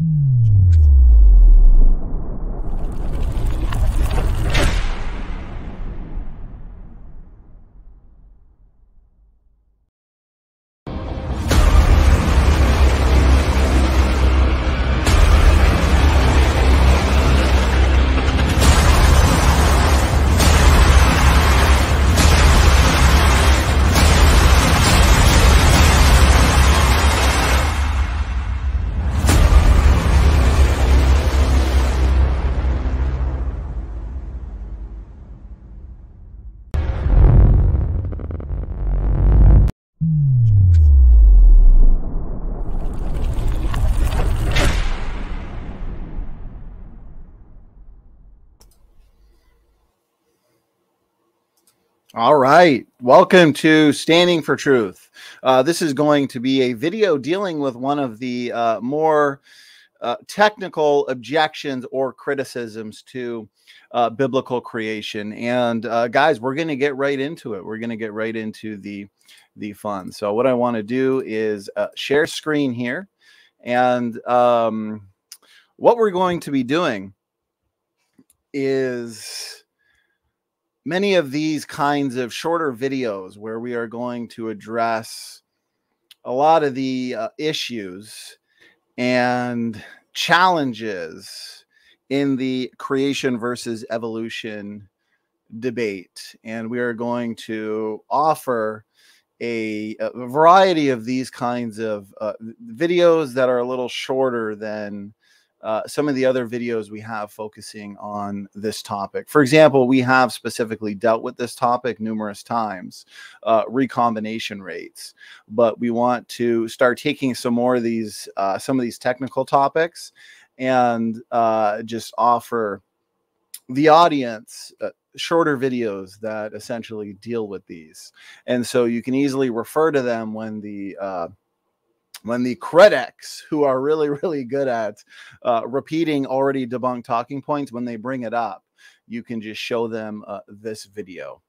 うん。All right. Welcome to Standing for Truth. Uh, this is going to be a video dealing with one of the uh, more uh, technical objections or criticisms to uh, biblical creation. And uh, guys, we're going to get right into it. We're going to get right into the the fun. So what I want to do is uh, share screen here, and um, what we're going to be doing is many of these kinds of shorter videos where we are going to address a lot of the uh, issues and challenges in the creation versus evolution debate. And we are going to offer a, a variety of these kinds of uh, videos that are a little shorter than uh, some of the other videos we have focusing on this topic. For example, we have specifically dealt with this topic numerous times, uh, recombination rates, but we want to start taking some more of these, uh, some of these technical topics and uh, just offer the audience uh, shorter videos that essentially deal with these. And so you can easily refer to them when the uh, when the critics who are really really good at uh, repeating already debunked talking points when they bring it up you can just show them uh, this video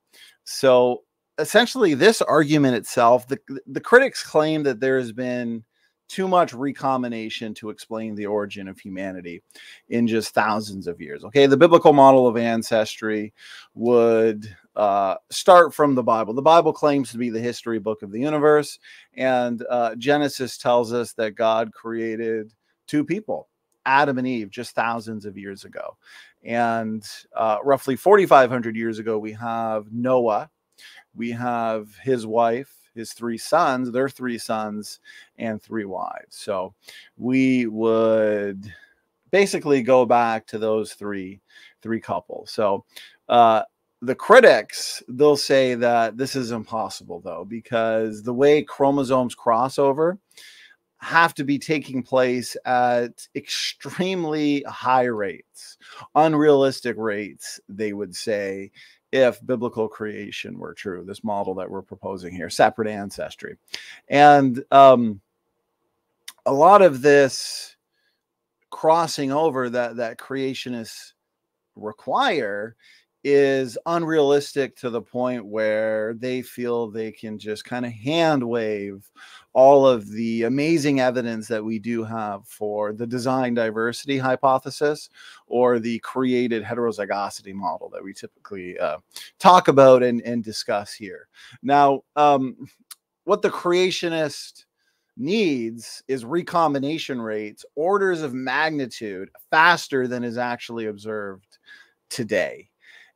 so essentially this argument itself the, the critics claim that there has been too much recombination to explain the origin of humanity in just thousands of years. Okay, the biblical model of ancestry would uh, start from the Bible. The Bible claims to be the history book of the universe, and uh, Genesis tells us that God created two people, Adam and Eve, just thousands of years ago. And uh, roughly 4,500 years ago, we have Noah, we have his wife, his three sons, their three sons, and three wives. So we would basically go back to those three three couples. So uh, the critics they'll say that this is impossible though because the way chromosomes cross over have to be taking place at extremely high rates unrealistic rates they would say if biblical creation were true, this model that we're proposing here, separate ancestry. And um, a lot of this crossing over that, that creationists require is unrealistic to the point where they feel they can just kind of hand wave all of the amazing evidence that we do have for the design diversity hypothesis or the created heterozygosity model that we typically uh, talk about and, and discuss here. Now, um, what the creationist needs is recombination rates orders of magnitude faster than is actually observed today.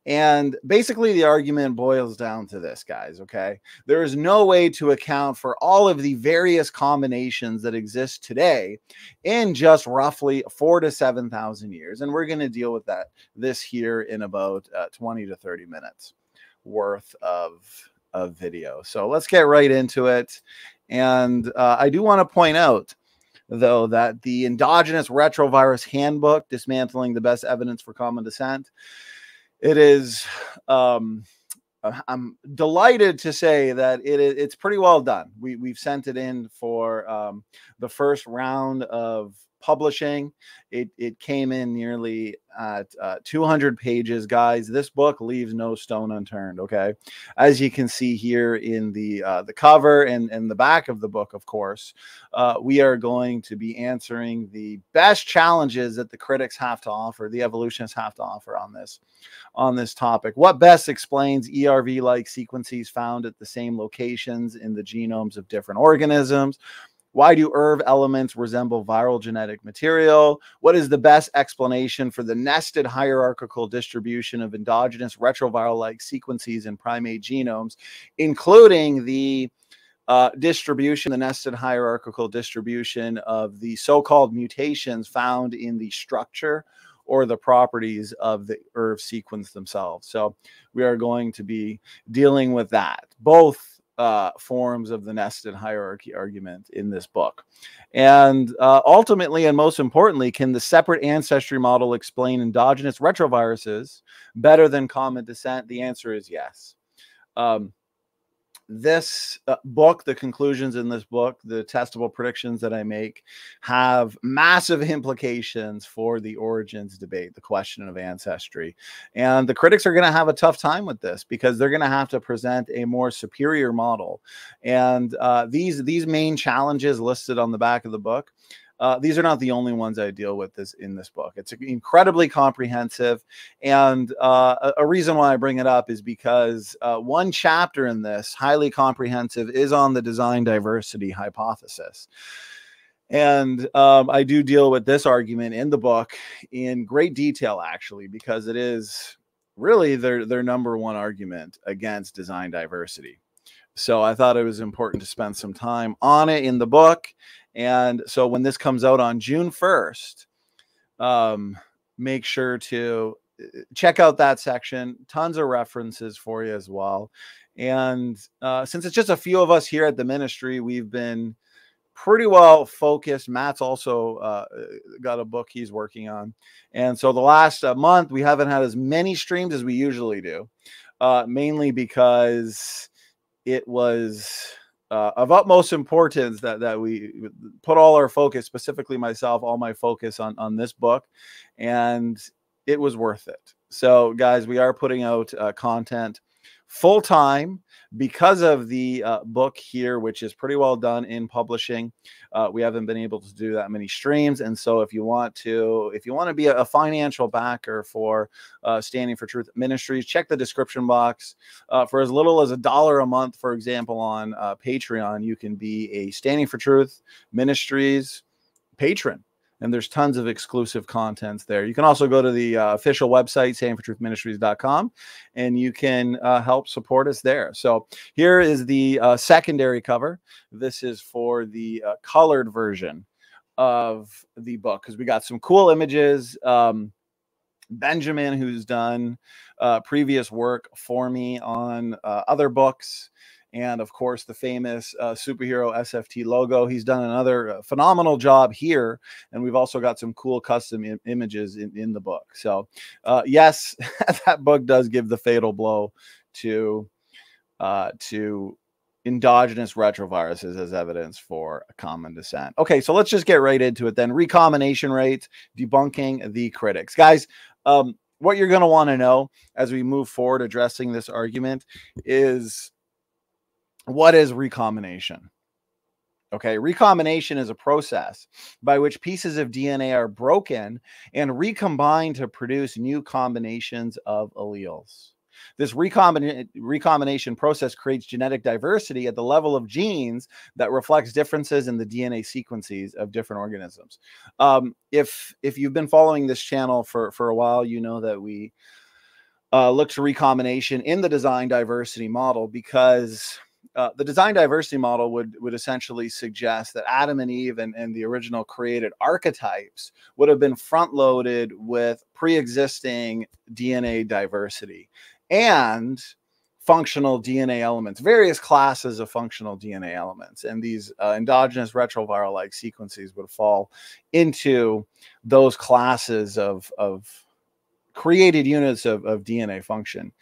And basically, the argument boils down to this, guys. Okay. There is no way to account for all of the various combinations that exist today in just roughly four to 7,000 years. And we're going to deal with that this here in about uh, 20 to 30 minutes worth of, of video. So let's get right into it. And uh, I do want to point out though, that the endogenous retrovirus handbook, dismantling the best evidence for common descent, it is um, uh, I'm delighted to say that it is it's pretty well done. We we've sent it in for um, the first round of publishing. It, it came in nearly at uh, 200 pages, guys. This book leaves no stone unturned. Okay, as you can see here in the uh, the cover and and the back of the book, of course, uh, we are going to be answering the best challenges that the critics have to offer, the evolutionists have to offer on this on this topic. What best explains ERV-like sequences found at the same locations in the genomes of different organisms? Why do ERV elements resemble viral genetic material? What is the best explanation for the nested hierarchical distribution of endogenous retroviral like sequences in primate genomes, including the uh, distribution, the nested hierarchical distribution of the so called mutations found in the structure or the properties of the ERV sequence themselves. So we are going to be dealing with that, both uh, forms of the nested hierarchy argument in this book. And uh, ultimately, and most importantly, can the separate ancestry model explain endogenous retroviruses better than common descent? The answer is yes. Um, this uh, book, the conclusions in this book, the testable predictions that I make have massive implications for the origins debate, the question of ancestry. And the critics are going to have a tough time with this because they're going to have to present a more superior model. And uh, these these main challenges listed on the back of the book uh, these are not the only ones I deal with this in this book. It's incredibly comprehensive, and uh, a, reason why I bring it up is because uh, one chapter in this, highly comprehensive, is on the design diversity hypothesis. And um, I do deal with this argument in the book in great detail, actually, because it is really their their number one argument against design diversity. So I thought it was important to spend some time on it in the book and so when this comes out on June 1st, um, make sure to uh, check out that section. Tons of references for you as well. And uh, since it's just a few of us here at the ministry, we've been pretty well focused. Matt's also uh, uh, got a book he's working on. And so the last uh, month, we haven't had as many streams as we usually do, uh, mainly because it was uh, of utmost importance that that we put all our focus, specifically myself, all my focus on on this book, and it was worth it. So, guys, we are putting out uh, content full time because of the uh, book here, which is pretty well done in publishing. Uh, we haven't been able to do that many streams, and so if you want to, if you want to be a, financial backer for uh, Standing for Truth Ministries, check the description box. Uh, for as little as a dollar a month, for example, on uh, Patreon, you can be a Standing for Truth Ministries patron and there's tons of exclusive contents there. You can also go to the uh, official website, standingfortruthministries.com, and you can uh, help support us there. So here is the uh, secondary cover. This is for the uh, colored version of the book because we got some cool images. Um, Benjamin, who's done uh, previous work for me on uh, other books, and of course the famous uh, superhero SFT logo. He's done another uh, phenomenal job here, and we've also got some cool custom Im- images in, in the book. So, uh, yes, that book does give the fatal blow to uh, to endogenous retroviruses as evidence for common descent. Okay, so let's just get right into it then. Recombination rates, debunking the critics, guys. Um, what you're going to want to know as we move forward addressing this argument is what is recombination? Okay, recombination is a process by which pieces of DNA are broken and recombined to produce new combinations of alleles. This recombina- recombination process creates genetic diversity at the level of genes that reflects differences in the DNA sequences of different organisms. Um, if if you've been following this channel for for a while, you know that we uh, look to recombination in the design diversity model because uh, the design diversity model would would essentially suggest that Adam and Eve and, and the original created archetypes would have been front loaded with pre-existing DNA diversity and functional DNA elements, various classes of functional DNA elements, and these uh, endogenous retroviral like sequences would fall into those classes of of created units of, of DNA function.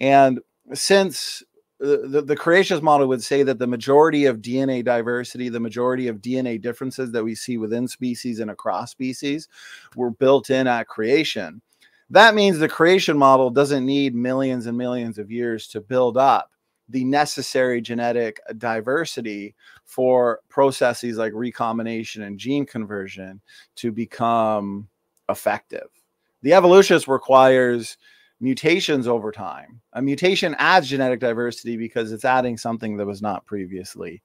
And since the, the creationist model would say that the majority of DNA diversity, the majority of DNA differences that we see within species and across species were built in at creation. That means the creation model doesn't need millions and millions of years to build up the necessary genetic diversity for processes like recombination and gene conversion to become effective. The evolutionist requires mutations over time. A mutation adds genetic diversity because it's adding something that was not previously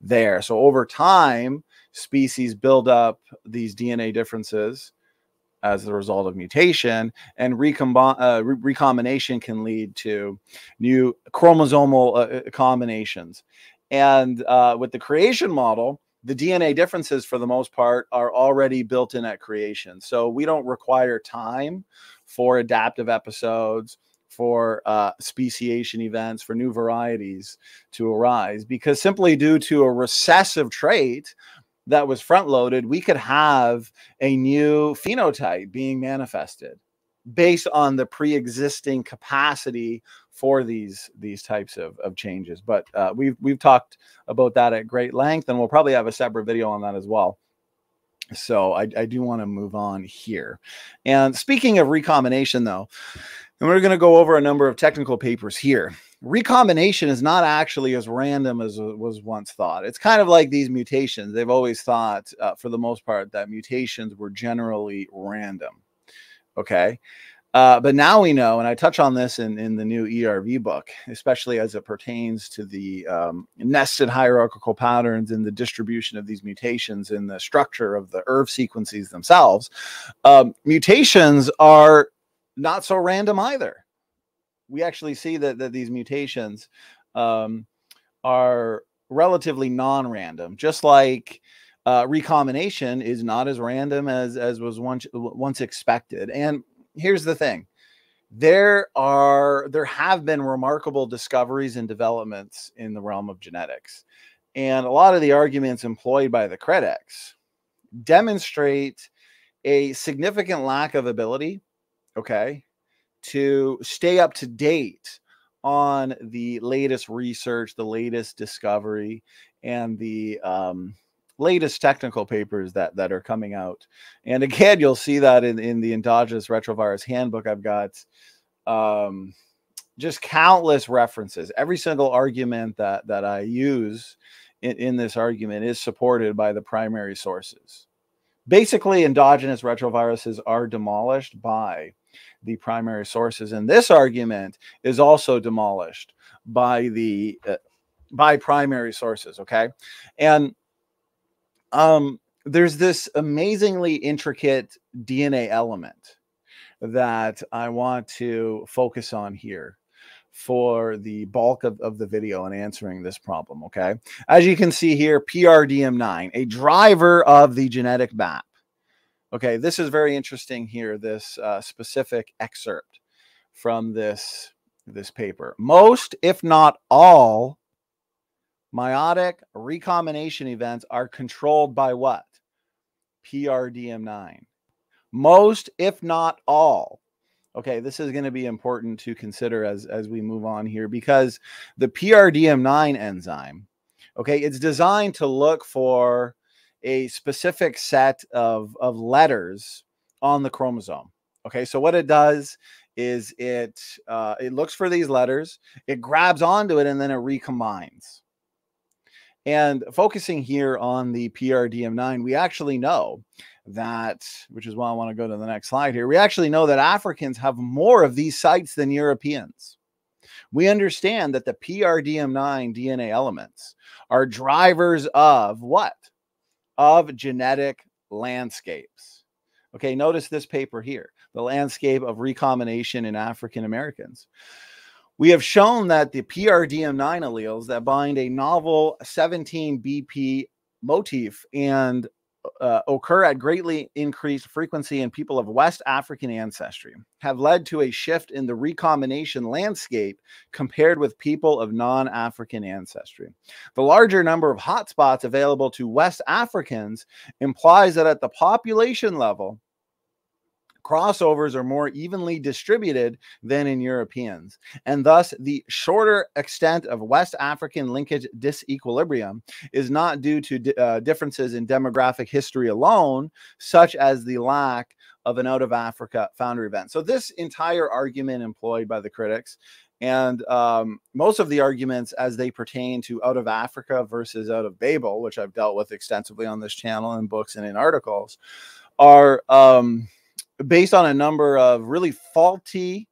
there. So over time, species build up these DNA differences as a result of mutation, and uh, re- recombination can lead to new chromosomal uh, uh combinations. And uh, with the creation model, the DNA differences, for the most part, are already built in at creation. So we don't require time for adaptive episodes, for uh, speciation events, for new varieties to arise, because simply due to a recessive trait that was front loaded, we could have a new phenotype being manifested based on the pre-existing capacity for these these types of, of changes. But uh, we've we've talked about that at great length and we'll probably have a separate video on that as well so I, I do want to move on here. And speaking of recombination though and we're going to go over a number of technical papers here. Recombination is not actually as random as was once thought. It's kind of like these mutations. They've always thought uh, for the most part that mutations were generally random Okay. Uh, but now we know, and I touch on this in, in the new ERV book, especially as it pertains to the um, nested hierarchical patterns and the distribution of these mutations in the structure of the ERV sequences themselves. Um, mutations are not so random either. We actually see that, that these mutations um, are relatively non random, just like uh, recombination is not as random as as was once once expected. And here's the thing: there are there have been remarkable discoveries and developments in the realm of genetics, and a lot of the arguments employed by the critics demonstrate a significant lack of ability. Okay, to stay up to date on the latest research, the latest discovery, and the um, latest technical papers that that are coming out. And again, you'll see that in in the endogenous retrovirus handbook. I've got um, just countless references. Every single argument that that I use in, in this argument is supported by the primary sources. Basically, endogenous retroviruses are demolished by the primary sources, and this argument is also demolished by the uh, by primary sources. Okay, and um, there's this amazingly intricate DNA element that I want to focus on here for the bulk of, of the video and answering this problem. Okay. As you can see here, PRDM9, a driver of the genetic map. Okay. This is very interesting here, this uh, specific excerpt from this, this paper. Most, if not all, Meiotic recombination events are controlled by what? PRDM9. Most, if not all. Okay, this is going to be important to consider as, as we move on here because the PRDM9 enzyme, okay, it's designed to look for a specific set of, of letters on the chromosome. Okay, so what it does is it uh, it looks for these letters, it grabs onto it, and then it recombines. And focusing here on the PRDM9, we actually know that, which is why I want to go to the next slide here. We actually know that Africans have more of these sites than Europeans. We understand that the PRDM9 DNA elements are drivers of what? Of genetic landscapes. Okay, notice this paper here the landscape of recombination in African Americans. We have shown that the PRDM9 alleles that bind a novel 17BP motif and uh, occur at greatly increased frequency in people of West African ancestry have led to a shift in the recombination landscape compared with people of non African ancestry. The larger number of hotspots available to West Africans implies that at the population level, crossovers are more evenly distributed than in Europeans, and thus the shorter extent of West African linkage disequilibrium is not due to uh, differences in demographic history alone, such as the lack of an out of Africa founder event. So, this entire argument employed by the critics and um, most of the arguments as they pertain to out of Africa versus out of Babel, which I've dealt with extensively on this channel in books and in articles, are um, based on a number of really faulty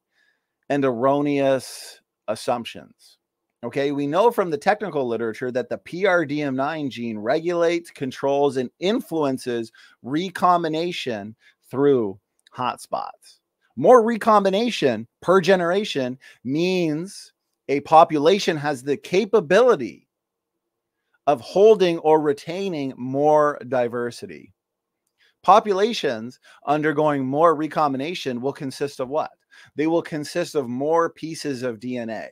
and erroneous assumptions. Okay, we know from the technical literature that the PRDM9 gene regulates, controls, and influences recombination through hotspots. More recombination per generation means a population has the capability of holding or retaining more diversity. Populations undergoing more recombination will consist of what? They will consist of more pieces of DNA.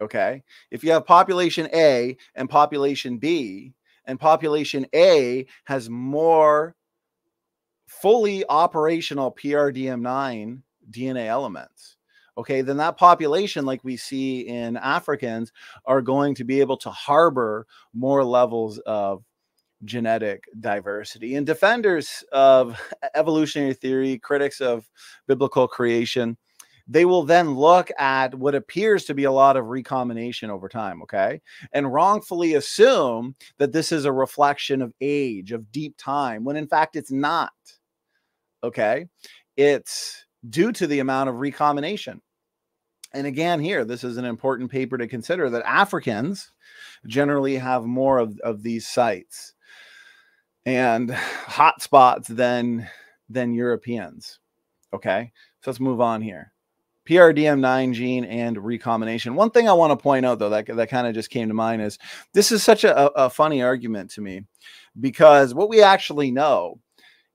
Okay. If you have population A and population B, and population A has more fully operational PRDM9 DNA elements, okay, then that population, like we see in Africans, are going to be able to harbor more levels of genetic diversity. And defenders of evolutionary theory, critics of biblical creation, they will then look at what appears to be a lot of recombination over time, okay? And wrongfully assume that this is a reflection of age, of deep time, when in fact it's not, okay? It's due to the amount of recombination. And again, here, this is an important paper to consider that Africans generally have more of, of these sites and hotspots than than Europeans. Okay, so let's move on here. PRDM9 gene and recombination. One thing I want to point out, though, that, that kind of just came to mind is this is such a, a funny argument to me because what we actually know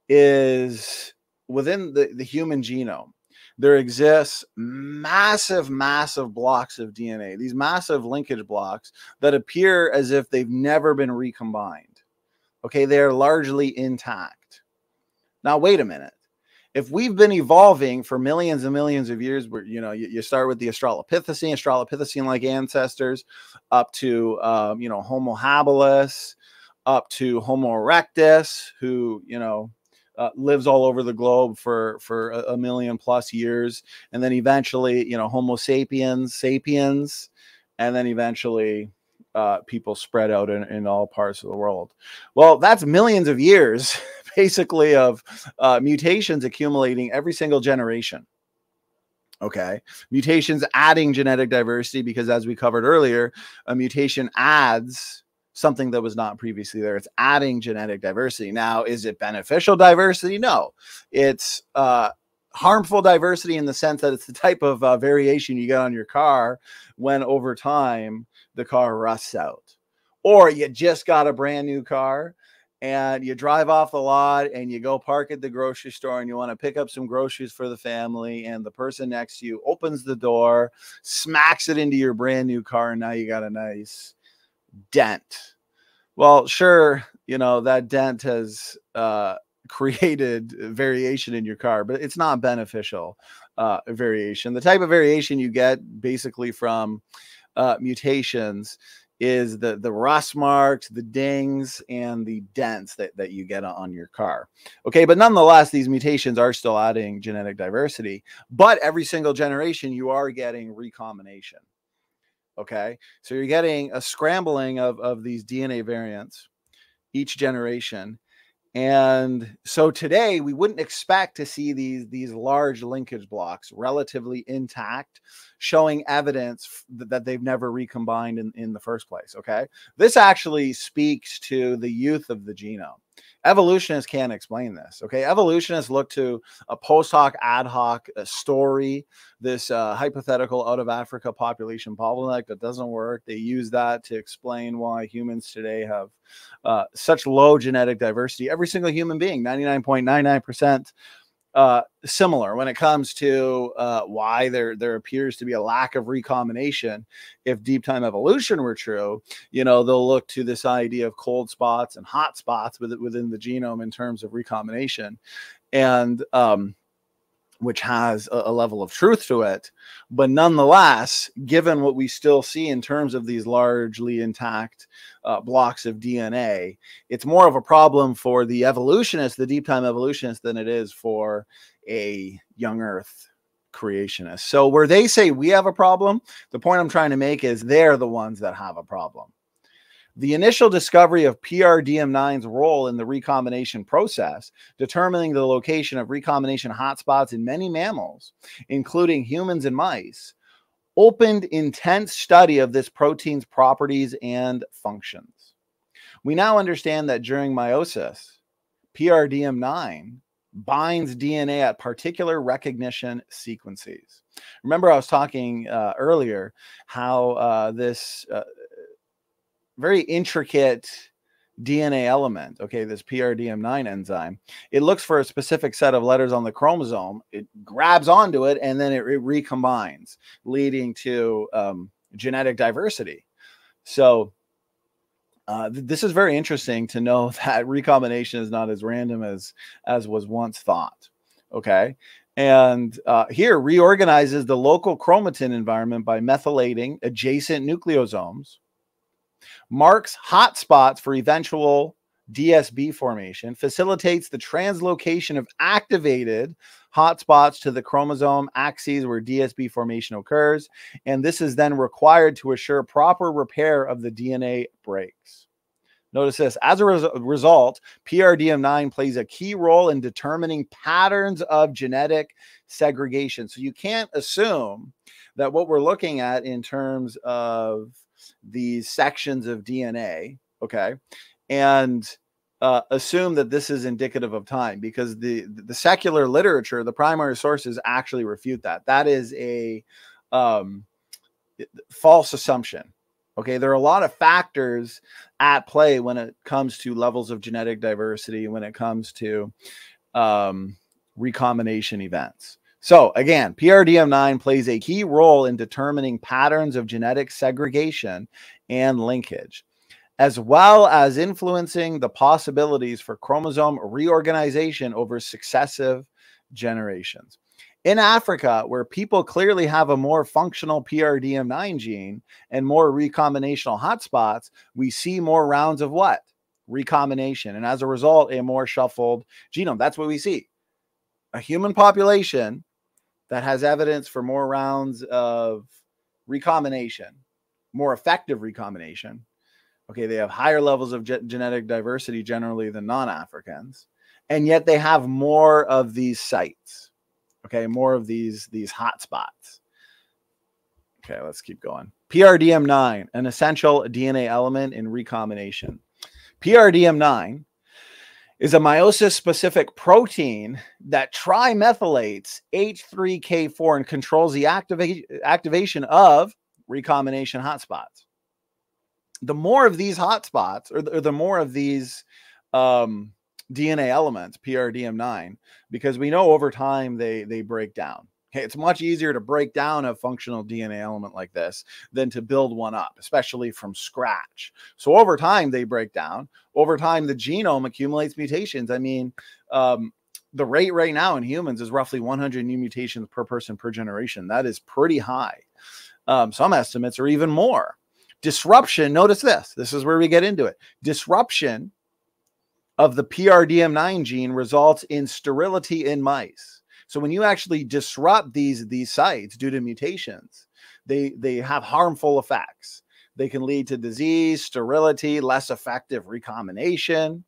is within the, the human genome, there exists massive, massive blocks of DNA, these massive linkage blocks that appear as if they've never been recombined. Okay, they are largely intact. Now, wait a minute. If we've been evolving for millions and millions of years, where you know you, you start with the Australopithecine, Australopithecine-like ancestors, up to um, you know Homo habilis, up to Homo erectus, who you know uh, lives all over the globe for for a, a, million plus years, and then eventually, you know, Homo sapiens, sapiens, and then eventually uh, people spread out in, in all parts of the world. Well, that's millions of years, basically, of uh, mutations accumulating every single generation. Okay. Mutations adding genetic diversity because, as we covered earlier, a mutation adds something that was not previously there. It's adding genetic diversity. Now, is it beneficial diversity? No. It's uh, harmful diversity in the sense that it's the type of uh, variation you get on your car when over time the car rusts out. Or you just got a brand new car and you drive off the lot and you go park at the grocery store and you want to pick up some groceries for the family and the person next to you opens the door smacks it into your brand new car and now you got a nice dent well sure you know that dent has uh, created variation in your car but it's not beneficial uh, variation the type of variation you get basically from uh, mutations is the the rust marks, the dings, and the dents that, that you get on your car. Okay, but nonetheless, these mutations are still adding genetic diversity. But every single generation, you are getting recombination. Okay, so you're getting a scrambling of, of these DNA variants each generation. And so today we wouldn't expect to see these these large linkage blocks relatively intact, showing evidence that they've never recombined in, in the first place. Okay. This actually speaks to the youth of the genome. Evolutionists can't explain this. Okay. Evolutionists look to a post hoc, ad hoc uh, story, this uh, hypothetical out of Africa population bottleneck that doesn't work. They use that to explain why humans today have uh, such low genetic diversity. Every single human being, 99.99% uh, similar when it comes to uh, why there there appears to be a lack of recombination. If deep time evolution were true, you know they'll look to this idea of cold spots and hot spots within the genome in terms of recombination. and um, which has a, a, level of truth to it. But nonetheless, given what we still see in terms of these largely intact uh, blocks of DNA, it's more of a problem for the evolutionist, the deep time evolutionist, than it is for a young Earth creationist. So, where they say we have a problem, the point I'm trying to make is they're the ones that have a problem. The initial discovery of PRDM9's role in the recombination process, determining the location of recombination hotspots in many mammals, including humans and mice, opened intense study of this protein's properties and functions. We now understand that during meiosis, PRDM9 binds DNA at particular recognition sequences. Remember, I was talking uh, earlier how uh, this uh, very intricate DNA element, okay, this PRDM9 enzyme, it looks for a specific set of letters on the chromosome, it grabs onto it, and then it, recombines, leading to um, genetic diversity. So, uh, th this is very interesting to know that recombination is not as random as as was once thought. Okay, and uh, here reorganizes the local chromatin environment by methylating adjacent nucleosomes marks hotspots for eventual DSB formation, facilitates the translocation of activated hotspots to the chromosome axes where DSB formation occurs. And this is then required to assure proper repair of the DNA breaks. Notice this as a res result, PRDM9 plays a key role in determining patterns of genetic segregation. So you can't assume that what we're looking at in terms of these sections of DNA, okay, and uh, assume that this is indicative of time because the the secular literature, the primary sources actually refute that. That is a um, false assumption. Okay, there are a lot of factors at play when it comes to levels of genetic diversity, when it comes to um, recombination events. So again, PRDM9 plays a key role in determining patterns of genetic segregation and linkage, as well as influencing the possibilities for chromosome reorganization over successive generations. In Africa, where people clearly have a more functional PRDM9 gene and more recombinational hotspots, we see more rounds of what? Recombination. And as a result, a more shuffled genome. That's what we see. A human population that has evidence for more rounds of recombination, more effective recombination. Okay, they have higher levels of ge- genetic diversity generally than non Africans, and yet they have more of these sites. Okay, more of these these hotspots. Okay, let's keep going. PRDM9, an essential DNA element in recombination. PRDM9 is a meiosis specific protein that trimethylates H3K4 and controls the activa- activation of recombination hotspots. The more of these hotspots, or the, or the more of these um, DNA elements, PRDM9, because we know over time they they break down. It's much easier to break down a functional DNA element like this than to build one up, especially from scratch. So over time, they break down. Over time, the genome accumulates mutations. I mean, um, the rate right now in humans is roughly 100 new mutations per person per generation. That is pretty high. Um, some estimates are even more. Disruption, notice this. This is where we get into it. Disruption of the PRDM9 gene results in sterility in mice. So when you actually disrupt these these sites due to mutations, they they have harmful effects. They can lead to disease, sterility, less effective recombination.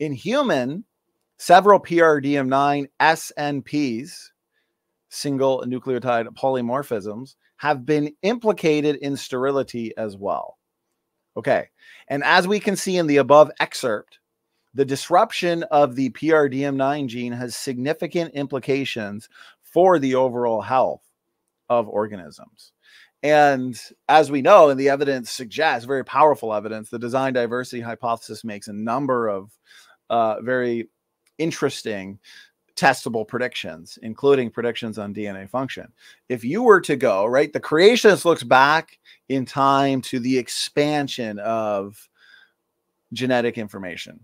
In human, several PRDM9 SNPs, single nucleotide polymorphisms, have been implicated in sterility as well. Okay. And as we can see in the above excerpt, the disruption of the PRDM9 gene has significant implications for the overall health of organisms. And as we know, and the evidence suggests, very powerful evidence, the design diversity hypothesis makes a number of uh, very interesting testable predictions, including predictions on DNA function. If you were to go, right, the creationist looks back in time to the expansion of genetic information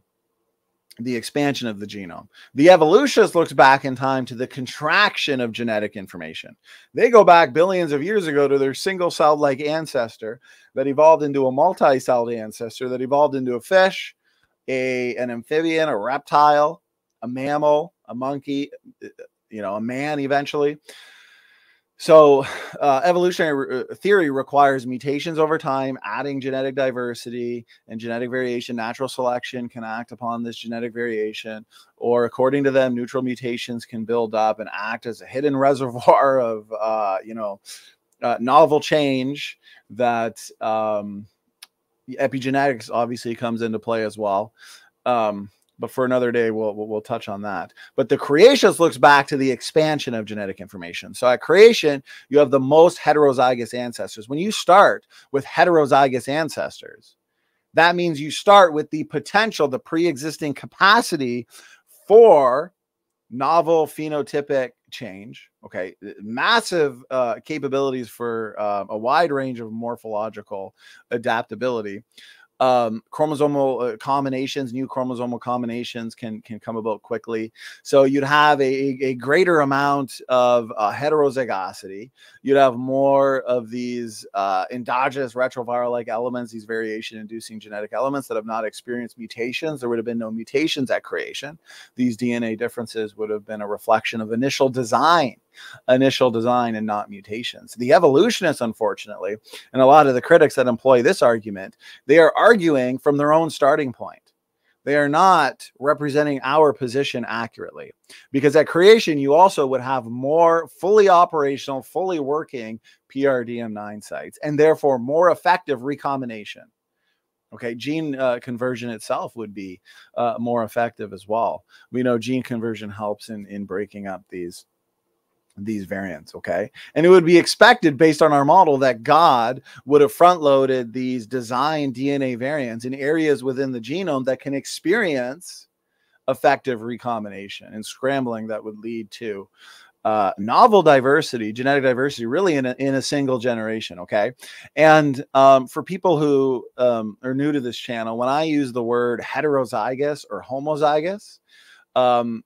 the expansion of the genome. The evolutionist looks back in time to the contraction of genetic information. They go back billions of years ago to their single celled like ancestor that evolved into a multi celled ancestor that evolved into a fish, a, an amphibian, a reptile, a mammal, a monkey, uh, you know, a man eventually. So, uh, evolutionary uh, theory requires mutations over time, adding genetic diversity and genetic variation. Natural selection can act upon this genetic variation, or according to them, neutral mutations can build up and act as a hidden reservoir of, uh, you know, uh, novel change that um, epigenetics obviously comes into play as well. Um, but for another day we'll, we'll, we'll touch on that. But the creationist looks back to the expansion of genetic information. So at creation you have the most heterozygous ancestors. When you start with heterozygous ancestors that means you start with the potential the pre-existing capacity for novel phenotypic change okay? Massive uh, capabilities for uh, a wide range of morphological adaptability um, chromosomal uh, combinations, new chromosomal combinations can can come about quickly. So you'd have a, a greater amount of uh, heterozygosity. You'd have more of these uh, endogenous retroviral-like elements, these variation-inducing genetic elements that have not experienced mutations. There would have been no mutations at creation. These DNA differences would have been a reflection of initial design initial design and not mutations. The evolutionists, unfortunately, and a lot of the critics that employ this argument, they are arguing from their own starting point. They are not representing our position accurately because at creation, you also would have more fully operational, fully working PRDM9 sites and therefore more effective recombination. Okay, gene uh, conversion itself would be uh, more effective as well. We know gene conversion helps in, in breaking up these these variants okay and it would be expected based on our model that god would have front loaded these design dna variants in areas within the genome that can experience effective recombination and scrambling that would lead to uh, novel diversity, genetic diversity, really in a, in a single generation. Okay. And um, for people who um, are new to this channel, when I use the word heterozygous or homozygous, um,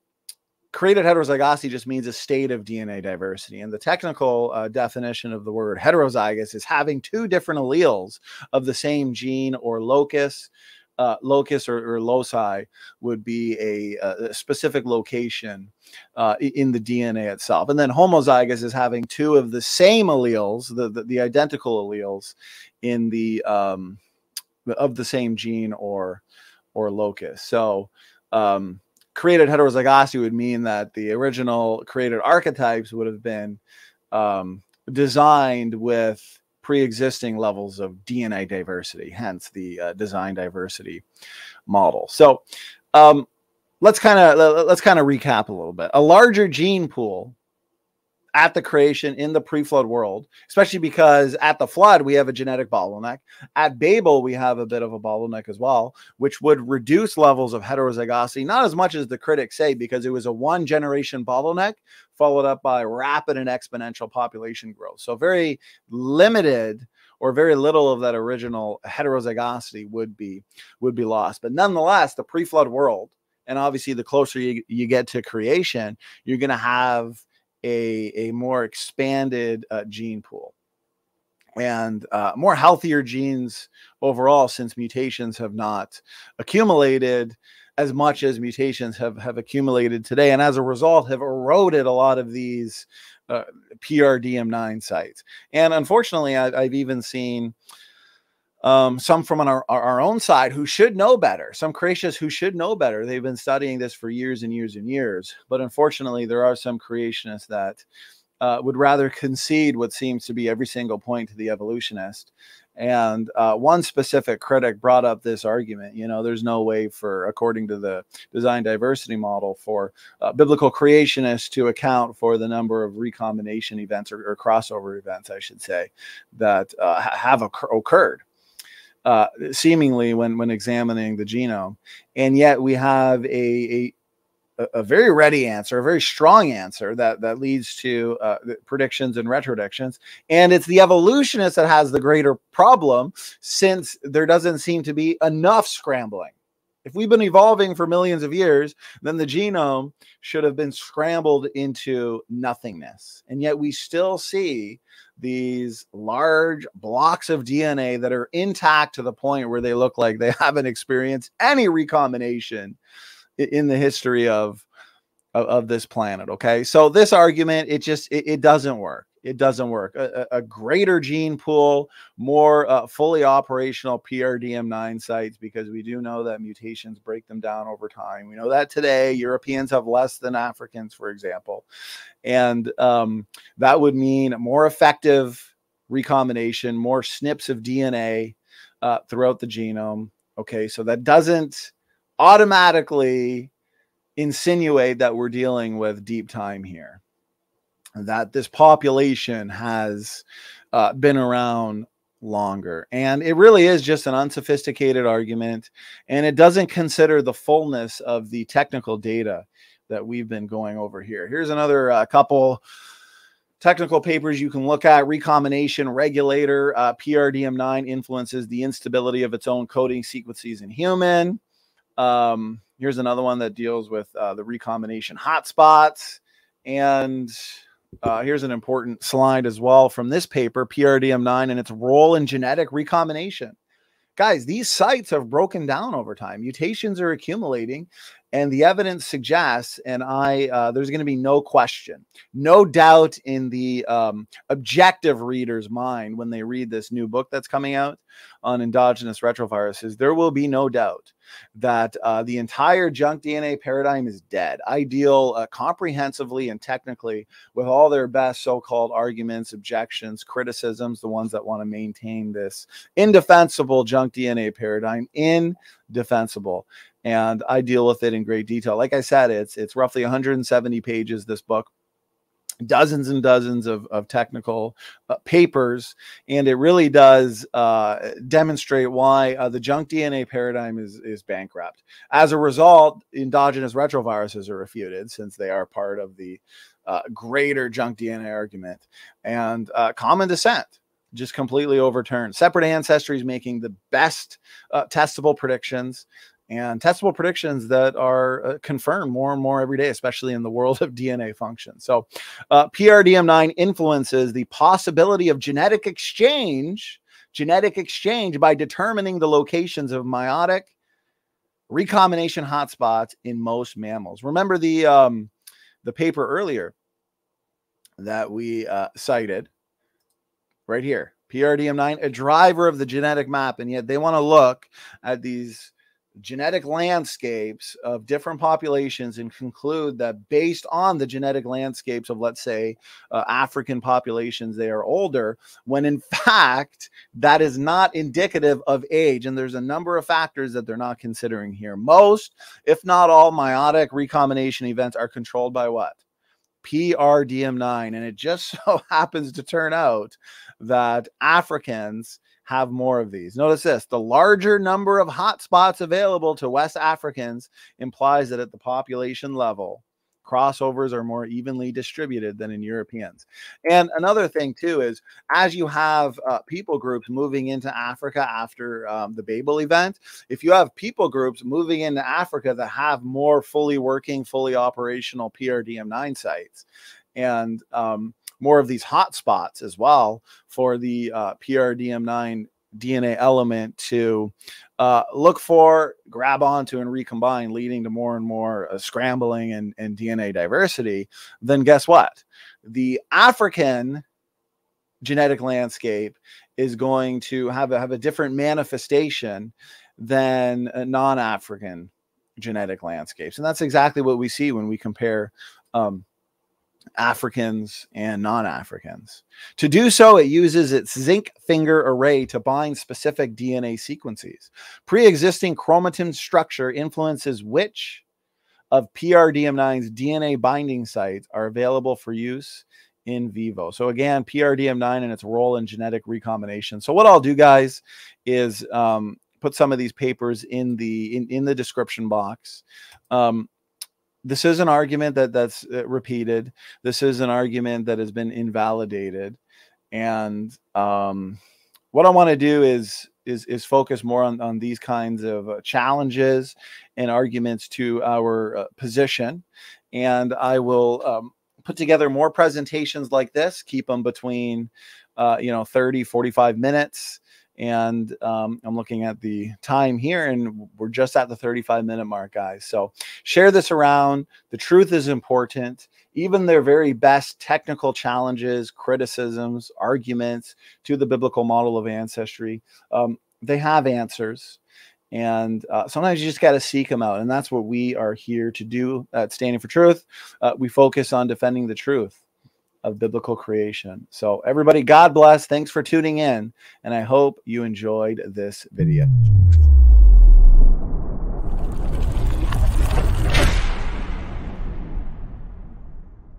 created heterozygosity just means a state of DNA diversity. And the technical uh, definition of the word heterozygous is having two different alleles of the same gene or locus. Uh, locus or, or, loci would be a, a specific location uh, in the DNA itself. And then homozygous is having two of the same alleles, the, the, the identical alleles in the um, of the same gene or or locus. So um, created heterozygosity would mean that the original created archetypes would have been um, designed with pre-existing levels of DNA diversity, hence the uh, design diversity model. So um, let's kind of let's kind of recap a little bit. A larger gene pool at the creation in the pre-flood world, especially because at the flood we have a genetic bottleneck. At Babel we have a bit of a bottleneck as well, which would reduce levels of heterozygosity, not as much as the critics say, because it was a one generation bottleneck followed up by rapid and exponential population growth. So very limited or very little of that original heterozygosity would be would be lost. But nonetheless, the pre-flood world, and obviously the closer you, you get to creation, you're going to have a, a more expanded uh, gene pool and uh, more healthier genes overall since mutations have not accumulated as much as mutations have, have accumulated today and as a result have eroded a lot of these uh, PRDM9 sites. And unfortunately, I, have even seen um, some from our, our own side who should know better, some creationists who should know better. They've been studying this for years and years and years. But unfortunately, there are some creationists that uh, would rather concede what seems to be every single point to the evolutionist. And uh, one specific critic brought up this argument. You know, there's no way for, according to the design diversity model, for uh, biblical creationists to account for the number of recombination events or, or crossover events, I should say, that uh, have occur- occurred uh, seemingly when when examining the genome, and yet we have a, a a very ready answer, a very strong answer that that leads to uh, predictions and retrodictions. And it's the evolutionist that has the greater problem, since there doesn't seem to be enough scrambling. If we've been evolving for millions of years, then the genome should have been scrambled into nothingness. And yet we still see these large blocks of DNA that are intact to the point where they look like they haven't experienced any recombination in the history of, of, of this planet. Okay. So this argument, it just, it, it doesn't work it doesn't work. A, a greater gene pool, more uh, fully operational PRDM9 sites, because we do know that mutations break them down over time. We know that today Europeans have less than Africans, for example. And um, that would mean more effective recombination, more SNPs of DNA uh, throughout the genome. Okay, so that doesn't automatically insinuate that we're dealing with deep time here that this population has uh, been around longer. And it really is just an unsophisticated argument. And it doesn't consider the fullness of the technical data that we've been going over here. Here's another uh, couple technical papers you can look at. Recombination regulator, uh, PRDM9 influences the instability of its own coding sequences in human. Um, here's another one that deals with uh, the recombination hotspots. And uh, here's an important slide as well from this paper, PRDM9 and its role in genetic recombination. Guys, these sites have broken down over time. Mutations are accumulating, and the evidence suggests, and I, uh, there's going to be no question, no doubt in the um, objective reader's mind when they read this new book that's coming out on endogenous retroviruses, there will be no doubt that uh, the entire junk DNA paradigm is dead. I deal uh, comprehensively and technically with all their best so called arguments, objections, criticisms, the ones that want to maintain this indefensible junk DNA paradigm, indefensible and I deal with it in great detail. Like I said, it's it's roughly 170 pages. This book, dozens and dozens of, of technical uh, papers, and it really does uh, demonstrate why uh, the junk DNA paradigm is is bankrupt. As a result, endogenous retroviruses are refuted since they are part of the uh, greater junk DNA argument, and uh, common descent just completely overturned. Separate ancestry is making the best uh, testable predictions and testable predictions that are uh, confirmed more and more every day, especially in the world of DNA function. So, uh, PRDM9 influences the possibility of genetic exchange, genetic exchange by determining the locations of meiotic recombination hotspots in most mammals. Remember the um, the paper earlier that we uh, cited right here. PRDM9, a driver of the genetic map, and yet they want to look at these genetic landscapes of different populations and conclude that based on the genetic landscapes of let's say uh, african populations they are older when in fact that is not indicative of age. And there's a number of factors that they're not considering here. Most if not all meiotic recombination events are controlled by what? PRDM9 and it just so happens to turn out that Africans have more of these. Notice this the larger number of hotspots available to West Africans implies that at the population level, crossovers are more evenly distributed than in Europeans. And another thing, too, is as you have uh, people groups moving into Africa after um, the Babel event, if you have people groups moving into Africa that have more fully working, fully operational PRDM9 sites, and um, more of these hot spots as well for the uh, PRDM9 DNA element to uh, look for, grab onto, and recombine, leading to more and more uh, scrambling and, and DNA diversity, then guess what? The African genetic landscape is going to have a, have a different manifestation than non-African genetic landscapes, and that's exactly what we see when we compare um, Africans and non Africans. To do so, it uses its zinc finger array to bind specific DNA sequences. Pre existing chromatin structure influences which of PRDM9's DNA binding sites are available for use in vivo. So, again, PRDM9 and its role in genetic recombination. So, what I'll do, guys, is um, put some of these papers in the in, in the description box. Um, this is an argument that that's uh, repeated. This is an argument that has been invalidated. And um, what I want to do is is is focused more on on these kinds of uh, challenges and arguments to our uh, position, and I will um, put together more presentations like this. Keep them between uh, you know 30 45 minutes and um, I'm looking at the time here, and we're just at the 35 minute mark, guys. So share this around. The truth is important. Even their very best technical challenges, criticisms, arguments to the biblical model of ancestry, um, they have answers. And uh, sometimes you just got to seek them out. And that's what we are here to do at Standing for Truth. Uh, we focus on defending the truth of biblical creation. So, everybody, God bless. Thanks for tuning in. And I hope you enjoyed this video.